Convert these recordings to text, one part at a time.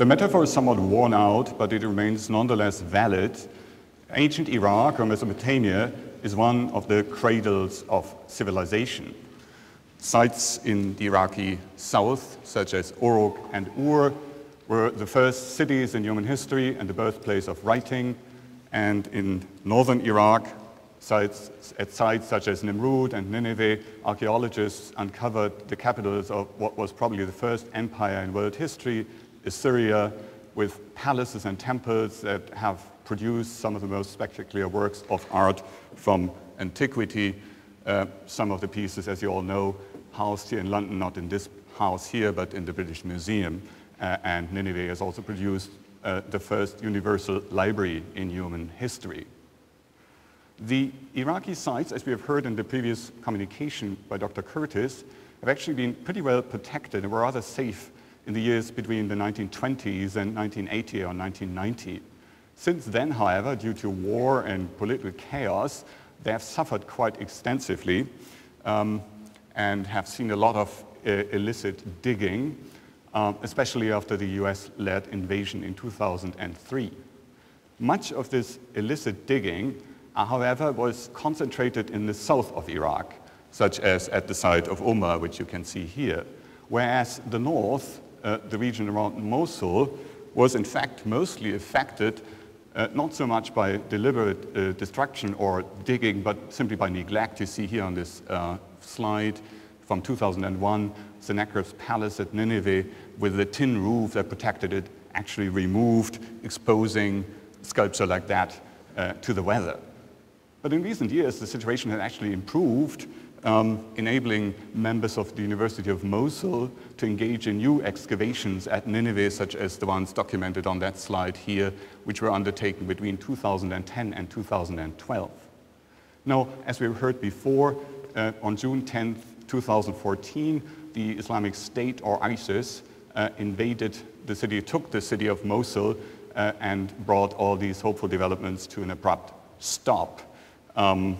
The metaphor is somewhat worn out, but it remains nonetheless valid. Ancient Iraq or Mesopotamia is one of the cradles of civilization. Sites in the Iraqi south, such as Uruk and Ur, were the first cities in human history and the birthplace of writing. And in northern Iraq, sites, at sites such as Nimrud and Nineveh, archaeologists uncovered the capitals of what was probably the first empire in world history, Assyria, with palaces and temples that have produced some of the most spectacular works of art from antiquity. Uh, some of the pieces, as you all know, housed here in London, not in this house here, but in the British Museum. Uh, and Nineveh has also produced uh, the first universal library in human history. The Iraqi sites, as we have heard in the previous communication by Dr. Curtis, have actually been pretty well protected and were rather safe in the years between the 1920s and 1980 or 1990. Since then, however, due to war and political chaos, they have suffered quite extensively um, and have seen a lot of uh, illicit digging, um, especially after the US-led invasion in 2003. Much of this illicit digging, uh, however, was concentrated in the south of Iraq, such as at the site of Umma, which you can see here, whereas the north, uh, the region around Mosul, was in fact mostly affected uh, not so much by deliberate uh, destruction or digging, but simply by neglect. You see here on this uh, slide from 2001, Sennacherib's palace at Nineveh with the tin roof that protected it actually removed, exposing sculpture like that uh, to the weather. But in recent years, the situation has actually improved um, enabling members of the University of Mosul to engage in new excavations at Nineveh, such as the ones documented on that slide here, which were undertaken between 2010 and 2012. Now, as we've heard before, uh, on June 10, 2014, the Islamic State, or ISIS, uh, invaded the city, took the city of Mosul, uh, and brought all these hopeful developments to an abrupt stop. Um,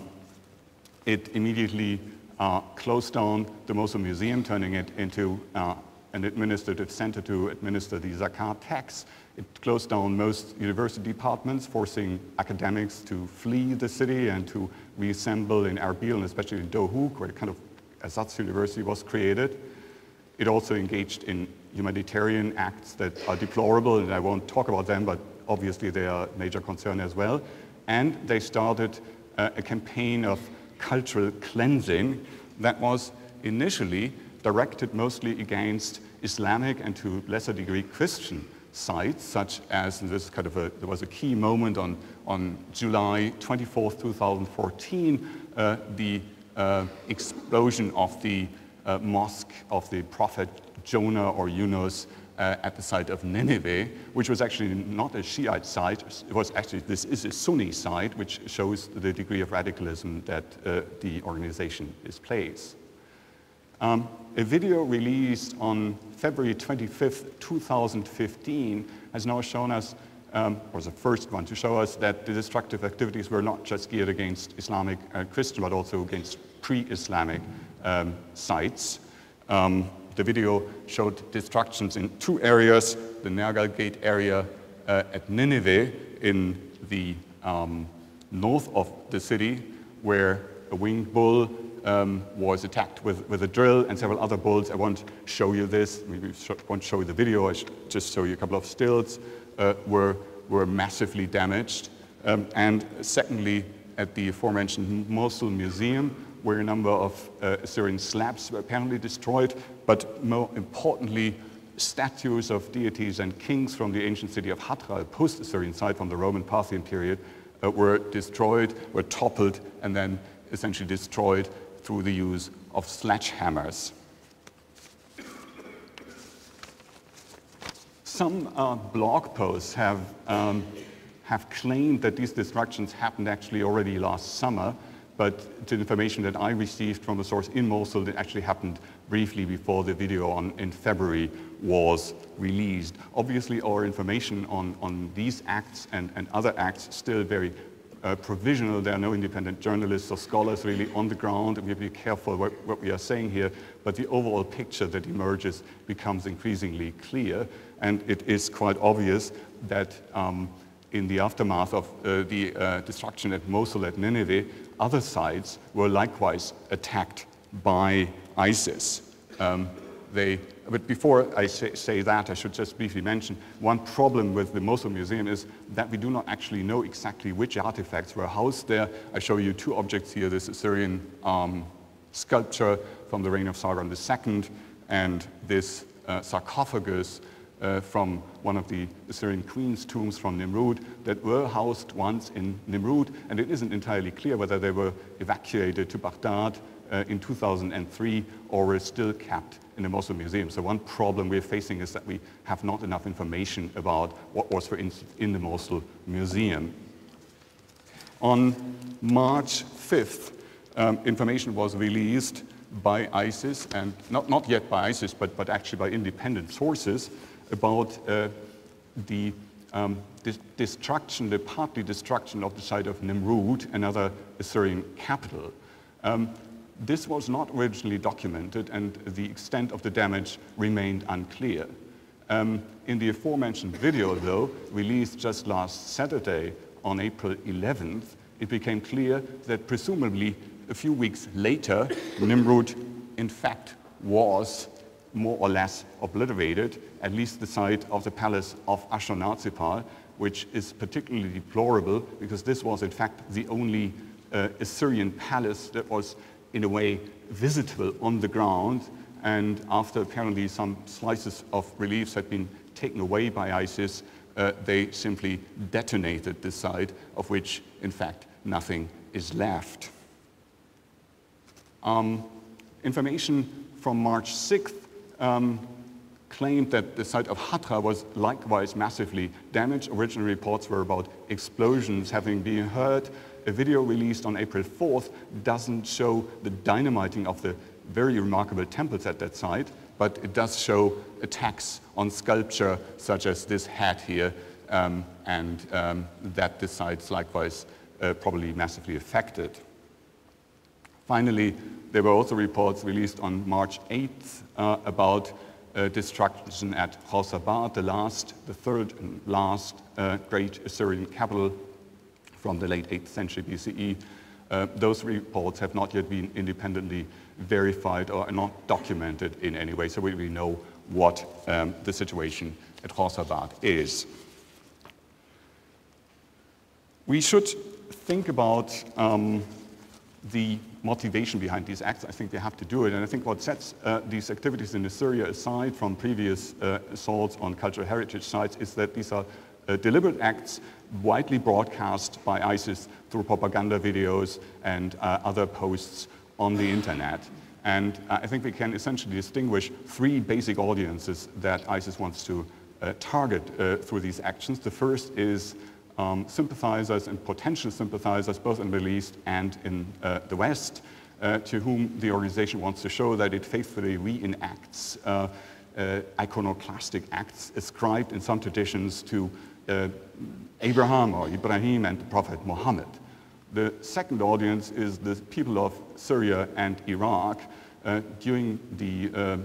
it immediately uh, closed down the Mosul Museum, turning it into uh, an administrative center to administer the zakat tax. It closed down most university departments, forcing academics to flee the city and to reassemble in Erbil and especially in Dohuk, where kind of Azaz University was created. It also engaged in humanitarian acts that are deplorable, and I won't talk about them, but obviously they are a major concern as well. And they started uh, a campaign of cultural cleansing that was initially directed mostly against Islamic and to lesser degree Christian sites, such as this kind of a, there was a key moment on, on July 24, 2014, uh, the uh, explosion of the uh, mosque of the prophet Jonah or Yunus uh, at the site of Nineveh, which was actually not a Shiite site. It was actually, this is a Sunni site, which shows the degree of radicalism that uh, the organization displays. Um, a video released on February 25th, 2015 has now shown us, um, was the first one to show us that the destructive activities were not just geared against Islamic uh, Christian, but also against pre-Islamic um, sites. Um, the video showed destructions in two areas, the Nergal Gate area uh, at Nineveh in the um, north of the city, where a winged bull um, was attacked with, with a drill and several other bulls. I won't show you this, maybe won't show you the video, I just show you a couple of stills, uh, were, were massively damaged. Um, and secondly, at the aforementioned Mosul Museum, where a number of uh, Assyrian slabs were apparently destroyed, but more importantly, statues of deities and kings from the ancient city of Hatra, a post-Assyrian site from the Roman Parthian period, uh, were destroyed, were toppled, and then essentially destroyed through the use of sledgehammers. Some uh, blog posts have, um, have claimed that these destructions happened actually already last summer, but the information that I received from the source in Mosul that actually happened briefly before the video on, in February was released. Obviously, our information on, on these acts and, and other acts still very uh, provisional. There are no independent journalists or scholars really on the ground, we have to be careful what, what we are saying here. But the overall picture that emerges becomes increasingly clear. and it is quite obvious that um, in the aftermath of uh, the uh, destruction at Mosul at Nineveh, other sites were likewise attacked by ISIS. Um, they, but before I say, say, that, I should just briefly mention one problem with the Mosul Museum is that we do not actually know exactly which artifacts were housed there. I show you two objects here this Assyrian um, sculpture from the reign of Sargon II and this uh, sarcophagus uh, from one of the Assyrian queen's tombs from Nimrud that were housed once in Nimrud, and it isn't entirely clear whether they were evacuated to Baghdad uh, in 2003 or were still kept in the Mosul Museum. So one problem we're facing is that we have not enough information about what was, for instance, in the Mosul Museum. On March 5th, um, information was released by ISIS, and not, not yet by ISIS, but, but actually by independent sources, about uh, the um, destruction, the partly destruction of the site of Nimrud, another Assyrian capital. Um, this was not originally documented, and the extent of the damage remained unclear. Um, in the aforementioned video, though, released just last Saturday on April 11th, it became clear that presumably a few weeks later, Nimrud, in fact, was more or less obliterated, at least the site of the palace of Ashurnasirpal, which is particularly deplorable because this was, in fact, the only uh, Assyrian palace that was, in a way, visitable on the ground. And after apparently some slices of reliefs had been taken away by ISIS, uh, they simply detonated the site, of which, in fact, nothing is left. Um, information from March 6th um, claimed that the site of Hatra was likewise massively damaged. Original reports were about explosions having been heard. A video released on April 4th doesn't show the dynamiting of the very remarkable temples at that site, but it does show attacks on sculpture such as this hat here, um, and um, that the site's likewise uh, probably massively affected. Finally, there were also reports released on March 8th uh, about uh, destruction at Khorsabad, the last, the third and last uh, great Assyrian capital from the late 8th century BCE. Uh, those reports have not yet been independently verified or not documented in any way, so we know what um, the situation at Khorsabad is. We should think about um, the motivation behind these acts. I think they have to do it. And I think what sets uh, these activities in Assyria aside from previous uh, assaults on cultural heritage sites is that these are uh, deliberate acts widely broadcast by ISIS through propaganda videos and uh, other posts on the internet. And uh, I think we can essentially distinguish three basic audiences that ISIS wants to uh, target through these actions. The first is um, sympathizers and potential sympathizers, both in the Middle East and in uh, the West, uh, to whom the organization wants to show that it faithfully reenacts uh, uh iconoclastic acts ascribed in some traditions to uh, Abraham or Ibrahim and the Prophet Muhammad. The second audience is the people of Syria and Iraq uh, during the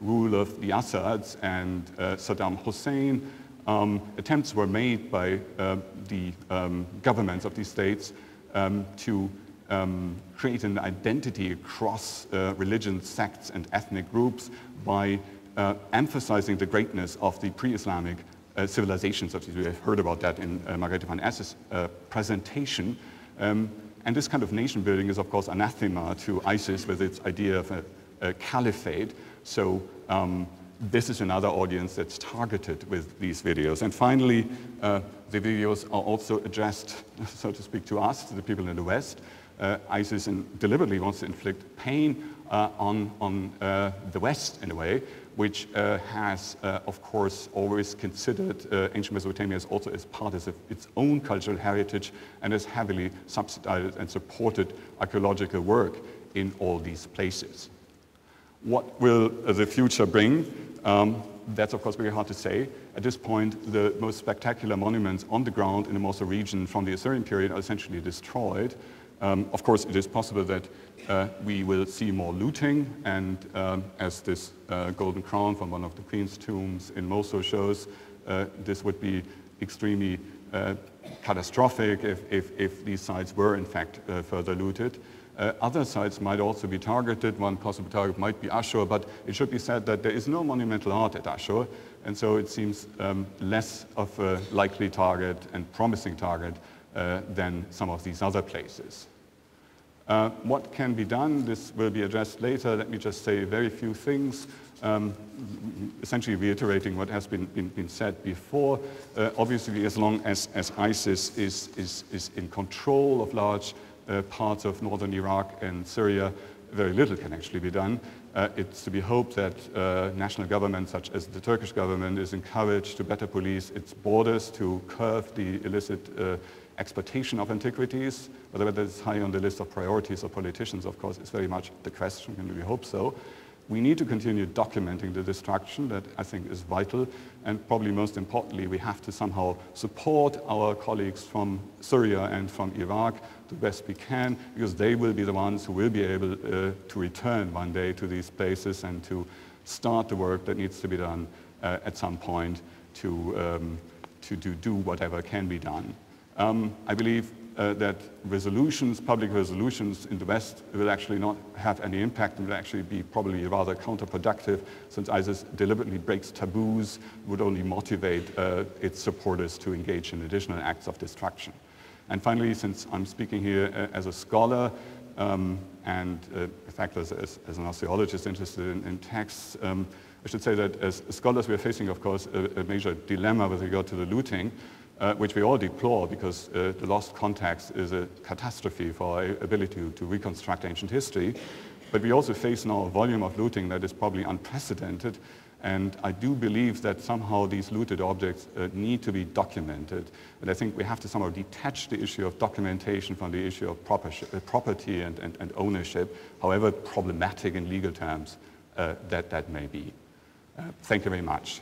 rule of the Assads and Saddam Hussein, um, attempts were made by uh, the um, governments of these states um, to um, create an identity across uh, religions, sects, and ethnic groups by uh, emphasizing the greatness of the pre-Islamic uh, civilizations. We have heard about that in uh, Margarete van Ess's uh, presentation. Um, and this kind of nation building is, of course, anathema to ISIS with its idea of a, a caliphate. So um, this is another audience that's targeted with these videos. And finally, uh, the videos are also addressed, so to speak, to us, to the people in the West. Uh, ISIS deliberately wants to inflict pain uh, on, on uh, the West in a way, which uh, has, uh, of course, always considered ancient Mesopotamia as also as part of its own cultural heritage and has heavily subsidized and supported archaeological work in all these places. What will the future bring? Um, that's of course very hard to say. At this point, the most spectacular monuments on the ground in the Mosul region from the Assyrian period are essentially destroyed. Um, of course, it is possible that uh, we will see more looting, and um, as this uh, golden crown from one of the queen's tombs in Mosul shows, uh, this would be extremely uh, catastrophic if, if, if, these sites were in fact uh, further looted. Uh, other sites might also be targeted. One possible target might be Ashur, but it should be said that there is no monumental art at Ashur, and so it seems um, less of a likely target and promising target than some of these other places. Uh, what can be done? This will be addressed later. Let me just say very few things, um, essentially reiterating what has been, been, been said before. Uh, obviously, as long as, as ISIS is, is, is in control of large uh, parts of northern Iraq and Syria, very little can actually be done. Uh, it's to be hoped that uh, national governments such as the Turkish government is encouraged to better police its borders, to curb the illicit uh, exploitation of antiquities, whether that is high on the list of priorities of politicians, of course, is very much the question, and we hope so. We need to continue documenting the destruction that I think is vital, and probably most importantly, we have to somehow support our colleagues from Syria and from Iraq the best we can, because they will be the ones who will be able uh, to return one day to these places and to start the work that needs to be done uh, at some point to, um, to, do whatever can be done. Um, I believe uh, that resolutions, public resolutions in the West will actually not have any impact and will actually be probably rather counterproductive since ISIS deliberately breaks taboos, would only motivate uh, its supporters to engage in additional acts of destruction. And finally, since I'm speaking here uh, as a scholar um, and uh, in fact as, as, as, an archaeologist interested in, in texts, um, I should say that as scholars we are facing, of course, a, a major dilemma with regard to the looting uh, which we all deplore because uh, the lost context is a catastrophe for our ability to, reconstruct ancient history. But we also face now a volume of looting that is probably unprecedented. And I do believe that somehow these looted objects uh, need to be documented. And I think we have to somehow detach the issue of documentation from the issue of proper uh, property and, and, and, ownership, however problematic in legal terms uh, that that may be. Uh, thank you very much.